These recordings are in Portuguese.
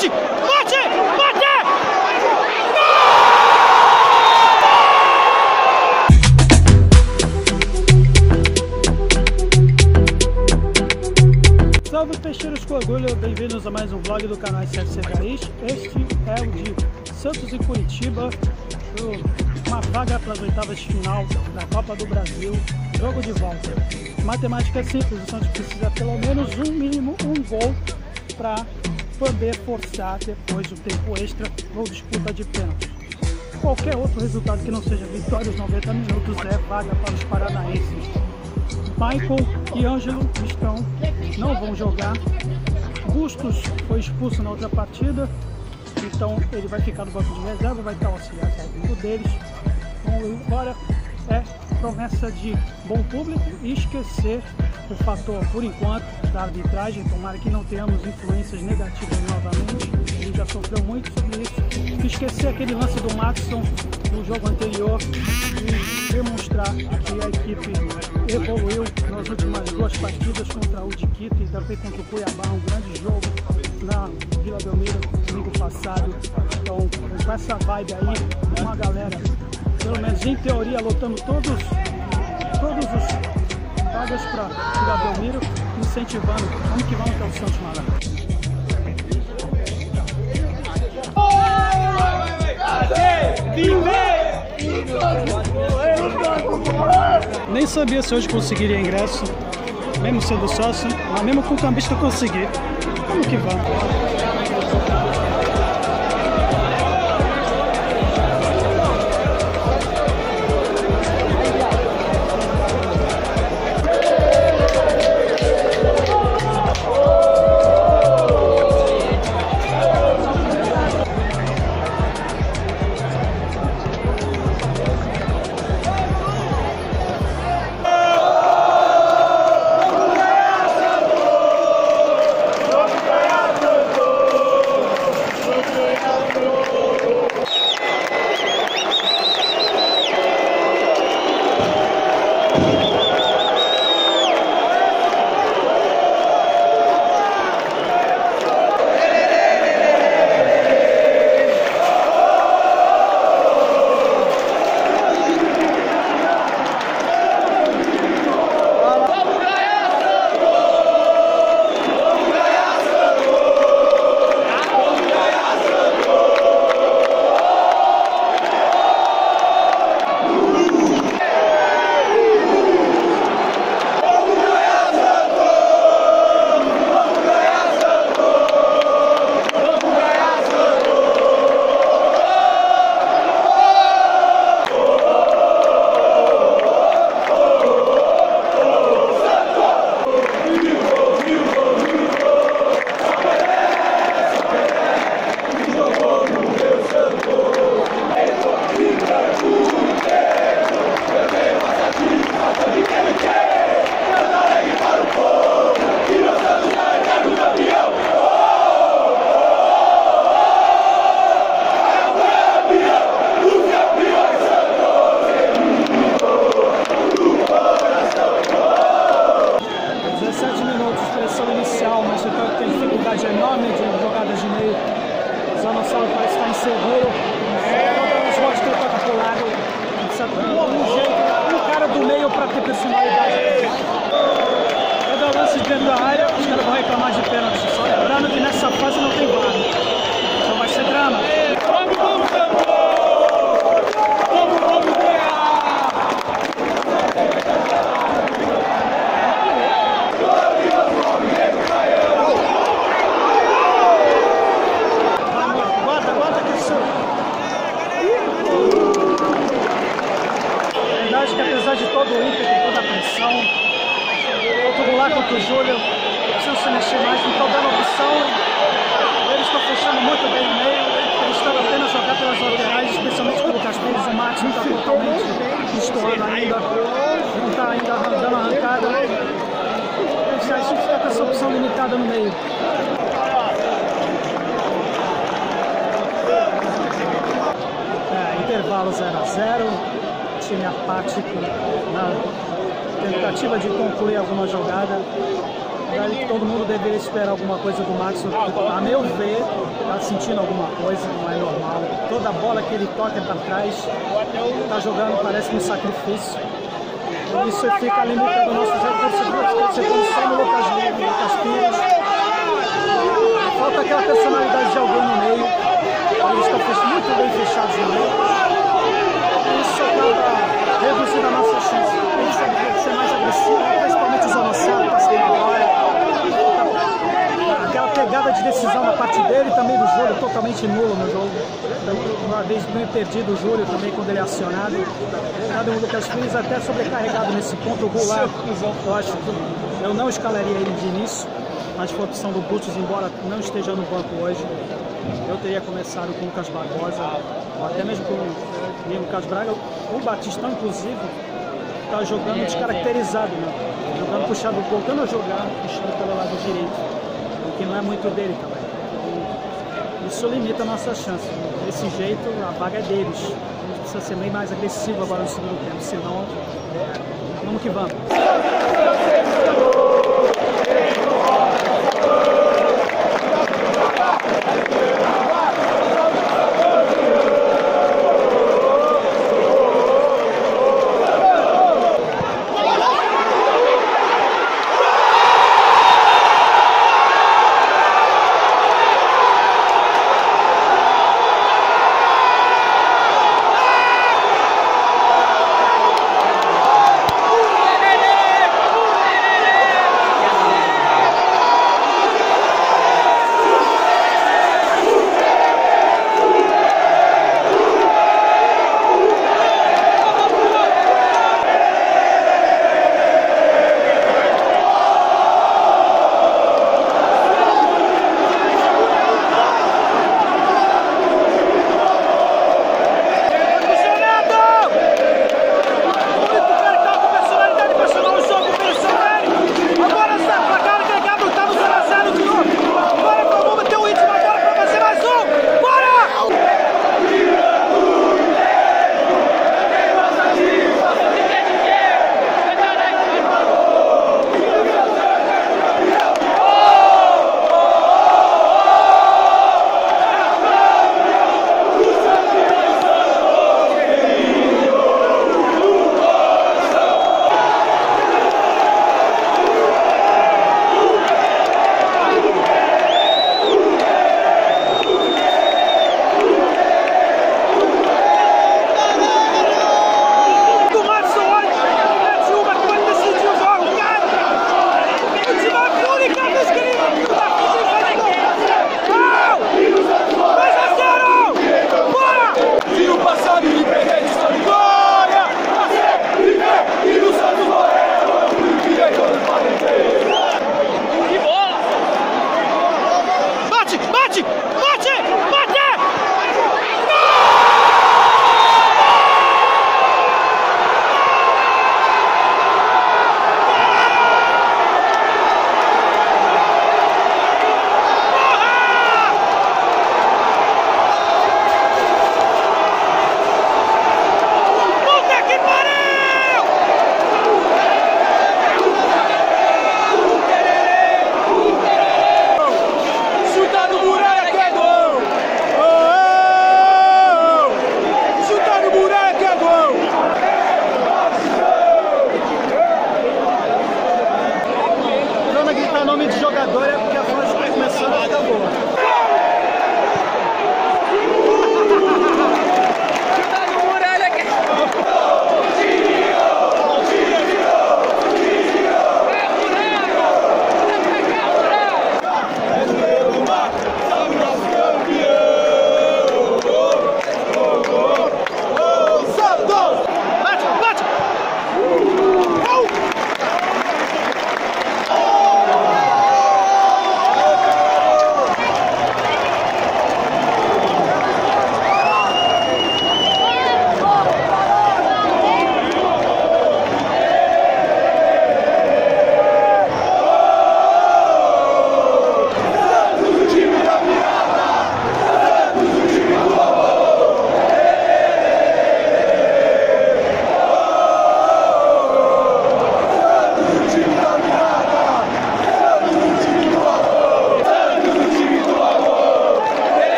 bate! Bate! Bate! Salve peixeiros com orgulho, bem-vindos a mais um vlog do canal SFC Raiz. Este é o de Santos e Curitiba, uma vaga para as oitavas de final da Copa do Brasil, jogo de volta. Matemática simples, o Santos precisa pelo menos um mínimo, um gol para poder forçar depois do tempo extra ou disputa de pênalti. Qualquer outro resultado que não seja vitória aos 90 minutos é vaga para os paranaenses. Michael e Ângelo estão, não vão jogar. Bustos foi expulso na outra partida, então ele vai ficar no banco de reserva, vai estar o auxiliar técnico deles. Agora é promessa de bom público e esquecer o fator, por enquanto, da arbitragem. Tomara que não tenhamos influências negativas novamente. Ele já sofreu muito sobre isso. Esquecer aquele lance do Maxson no jogo anterior e demonstrar que a equipe evoluiu nas últimas duas partidas contra o de Quito e também contra o Cuiabá, um grande jogo na Vila Belmiro domingo passado. Então, com essa vibe aí, uma galera, pelo menos em teoria, lotando todos, todos os vagas para Vila Belmiro, incentivando. Vamos que vamos até o Santos Malandro. Nem sabia se hoje conseguiria ingresso, mesmo sendo sócio, mas mesmo com o cambista conseguir. Vamos que vamos. Dentro da área, os caras vão reclamar de pênalti. Só lembrando que nessa fase não tem VAR. Então vai ser drama. Vamos, vamos! Vamos, vamos ganhar! Guarda, guarda que isso. A verdade é que apesar de todo o ímpeto, toda a pressão, tudo lá contra o Júlio, precisam se mexer mais, não estão dando opção. Eles estão fechando muito bem no meio, eles estão apenas jogar pelas laterais, especialmente pelo Não está totalmente estourando ainda, não está ainda dando arrancada. A gente fica com essa opção limitada no meio. É, intervalo 0 a 0 time apático na tentativa de concluir alguma jogada. Verdade que todo mundo deveria esperar alguma coisa do Max. A meu ver, tá sentindo alguma coisa, não é normal. Toda bola que ele toca para trás, tá jogando, parece um sacrifício. Isso fica limitando nossos recursos, segundo só no Lucas Lima, Lucas Pires. Falta aquela personalidade de alguém no meio. Eles estão muito bem fechados no meio. Isso acaba reduzindo a nossa chance. Ser mais agressivos, principalmente os avançados, que agora. Aquela pegada de decisão da parte dele também do Júlio, totalmente nulo no jogo. Uma vez bem perdido o Júlio também quando ele é acionado. Nada o Lucas Pires até sobrecarregado nesse ponto. O eu acho que eu não escalaria ele de início mas foi a opção do Bustos, embora não esteja no banco hoje. Eu teria começado com o Lucas Barbosa, ou até mesmo com o Lucas Braga. O Batistão, inclusive, está jogando descaracterizado, né? jogando puxado, voltando a jogar, puxando pelo lado direito, o que não é muito dele também. Isso limita a nossa chance. Desse jeito, a vaga é deles. A gente precisa ser bem mais agressivo agora no segundo tempo, senão, vamos que vamos. Double.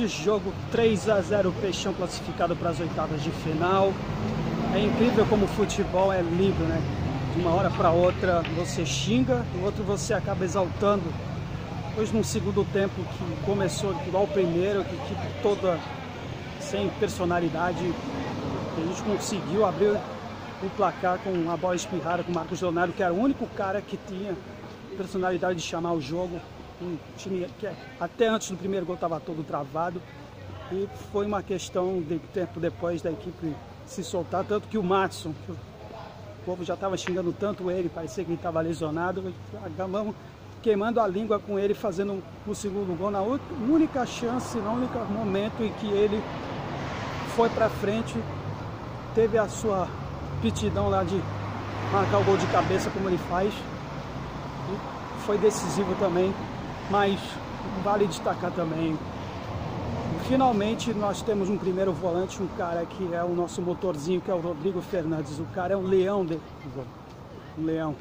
Galera, fim de jogo 3 a 0 Peixão classificado para as oitavas de final. É incrível como o futebol é livre, né? De uma hora para outra você xinga, do outro você acaba exaltando. Depois num segundo tempo que começou igual o primeiro, que tipo toda sem personalidade, a gente conseguiu abrir o placar com a bola espirrada com o Marcos Leonardo, que era o único cara que tinha personalidade de chamar o jogo. Um time que até antes do primeiro gol estava todo travado. E foi uma questão de tempo depois da equipe se soltar, tanto que o Matson, que o povo já estava xingando tanto ele, parecia que ele estava lesionado, acabamos queimando a língua com ele, fazendo o segundo gol na única chance, no único momento em que ele foi para frente, teve a sua pitidão lá de marcar o gol de cabeça como ele faz. E foi decisivo também, mas vale destacar também. Finalmente nós temos um primeiro volante, um cara que é o nosso motorzinho, que é o Rodrigo Fernandes. O cara é um leão de um leão.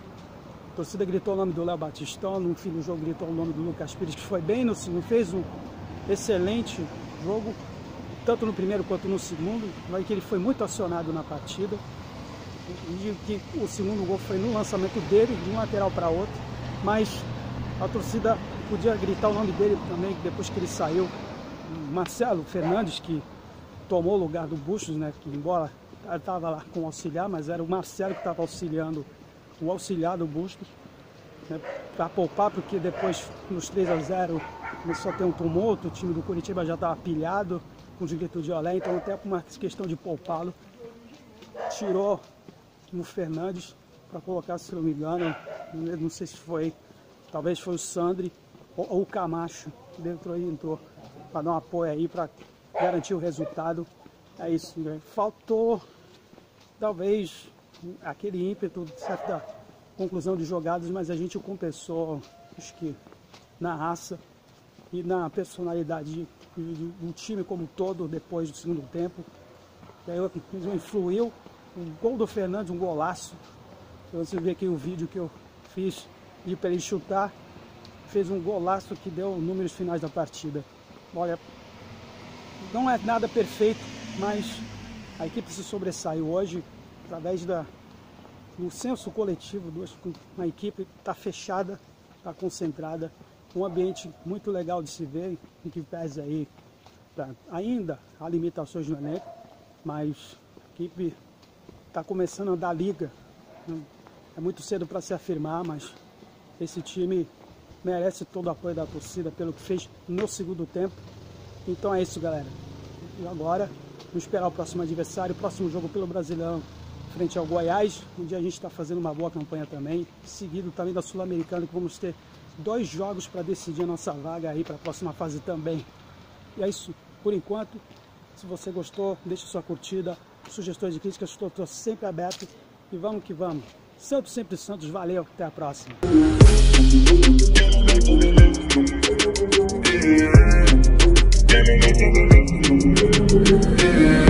A torcida gritou o nome do Léo Batistão, no fim do jogo gritou o nome do Lucas Pires, que foi bem no segundo, fez um excelente jogo, tanto no primeiro quanto no segundo, mas que ele foi muito acionado na partida e que o segundo gol foi no lançamento dele, de um lateral para outro, mas a torcida podia gritar o nome dele também, depois que ele saiu. Marcelo Fernandes, que tomou o lugar do Bustos, né, que embora estava lá com o auxiliar, mas era o Marcelo que estava auxiliando o auxiliar do Bustos, né, para poupar, porque depois nos 3 a 0 começou a ter um tumulto, o time do Curitiba já estava pilhado com os gritos de olé, então até por uma questão de poupá-lo, tirou no Fernandes para colocar, se não me engano, não sei se foi, talvez foi o Sandri ou, o Camacho, dentro aí entrou para dar um apoio aí para garantir o resultado. É isso, né? faltou talvez aquele ímpeto certa conclusão de jogadas, mas a gente compensou, acho que na raça e na personalidade do time como um todo depois do segundo tempo. Daí influiu um gol do Fernandes, um golaço. Você vê aqui o vídeo que eu fiz de para ele chutar. Fez um golaço que deu números finais da partida. Olha, não é nada perfeito, mas a equipe se sobressaiu hoje através da, do senso coletivo. A equipe está fechada, está concentrada. Um ambiente muito legal de se ver, em que pese aí ainda há limitações no elenco, mas a equipe está começando a dar liga. É muito cedo para se afirmar, mas esse time merece todo o apoio da torcida pelo que fez no segundo tempo. Então é isso, galera. E agora, vamos esperar o próximo adversário, o próximo jogo pelo Brasileirão frente ao Goiás, onde a gente está fazendo uma boa campanha também, seguido também da Sul-Americana, que vamos ter dois jogos para decidir a nossa vaga aí para a próxima fase também. E é isso por enquanto. Se você gostou, deixe sua curtida, sugestões e críticas, estou sempre aberto e vamos que vamos. Santos sempre Santos, valeu, até a próxima. Yeah.